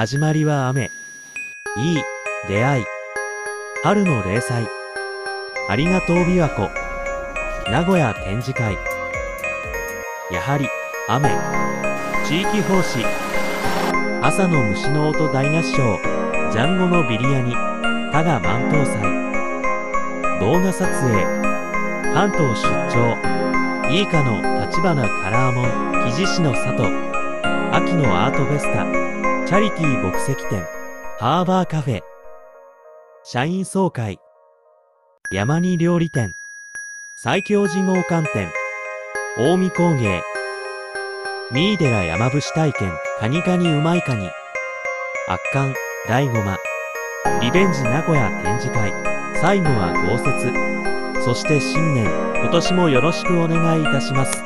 始まりは雨。いい、出会い。春の零細。ありがとう琵琶湖。名古屋展示会。やはり、雨。地域奉仕。朝の虫の音大合唱。ジャンゴのビリヤニ。加賀万灯祭。動画撮影。関東出張。イーカの立花カラーモン。木地師の里。秋のアートフェスタ。チャリティー牧石店。ハーバーカフェ。社員総会。山に料理店。最強寺豪館店。近江工芸。三井寺山伏体験。カニカニうまいカニ。圧巻、大ごま。リベンジ名古屋展示会。最後は豪雪。そして新年、今年もよろしくお願いいたします。